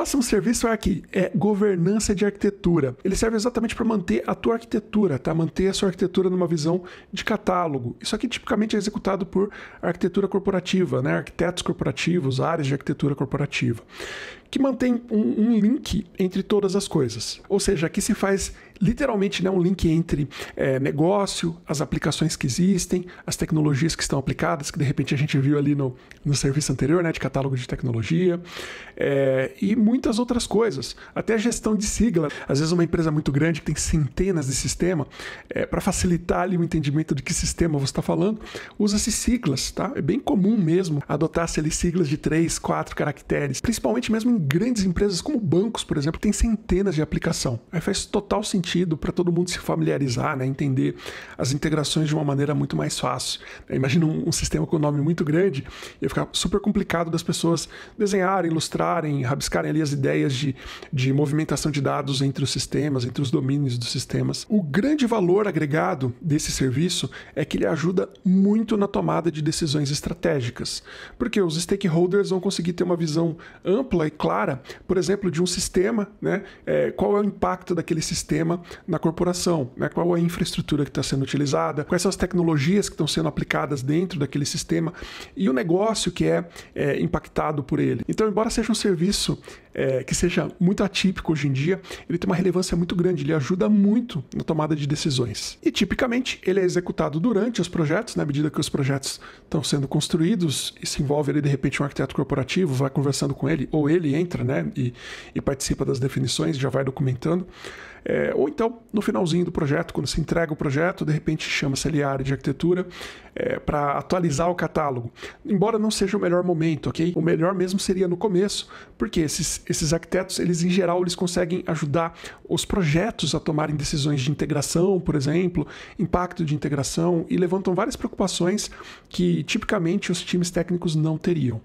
próximo serviço é aqui, é governança de arquitetura. Ele serve exatamente para manter a tua arquitetura, tá? Manter a sua arquitetura numa visão de catálogo. Isso aqui tipicamente é executado por arquitetura corporativa, né? Arquitetos corporativos, áreas de arquitetura corporativa que mantém um, um, link entre todas as coisas. Ou seja, aqui se faz literalmente né, um link entre é, negócio, as aplicações que existem, as tecnologias que estão aplicadas, que de repente a gente viu ali no, no serviço anterior, né, de catálogo de tecnologia, é, e muitas outras coisas. Até a gestão de sigla. Às vezes uma empresa muito grande que tem centenas de sistemas, é, para facilitar ali o entendimento de que sistema você está falando, usa-se siglas. Tá? É bem comum mesmo adotar-se ali siglas de três, quatro caracteres, principalmente mesmo em grandes empresas como bancos, por exemplo, tem centenas de aplicação. Aí faz total sentido para todo mundo se familiarizar, né, entender as integrações de uma maneira muito mais fácil. Imagina um, um sistema com um nome muito grande, ia ficar super complicado das pessoas desenharem, ilustrarem, rabiscarem ali as ideias de, de movimentação de dados entre os sistemas, entre os domínios dos sistemas. O grande valor agregado desse serviço é que ele ajuda muito na tomada de decisões estratégicas, porque os stakeholders vão conseguir ter uma visão ampla e clara clara, por exemplo, de um sistema, né? É, qual é o impacto daquele sistema na corporação, né? qual é a infraestrutura que está sendo utilizada, quais são as tecnologias que estão sendo aplicadas dentro daquele sistema e o negócio que é, é impactado por ele. Então, embora seja um serviço é, que seja muito atípico hoje em dia, ele tem uma relevância muito grande, ele ajuda muito na tomada de decisões. E tipicamente ele é executado durante os projetos, na medida que os projetos estão sendo construídos e se envolve ali de repente um arquiteto corporativo, vai conversando com ele, ou ele entra né, e, e participa das definições, já vai documentando. É, ou então, no finalzinho do projeto, quando se entrega o projeto, de repente chama-se ali a área de arquitetura é, para atualizar o catálogo. Embora não seja o melhor momento, ok? O melhor mesmo seria no começo, porque esses, esses arquitetos, eles em geral, eles conseguem ajudar os projetos a tomarem decisões de integração, por exemplo, impacto de integração e levantam várias preocupações que tipicamente os times técnicos não teriam.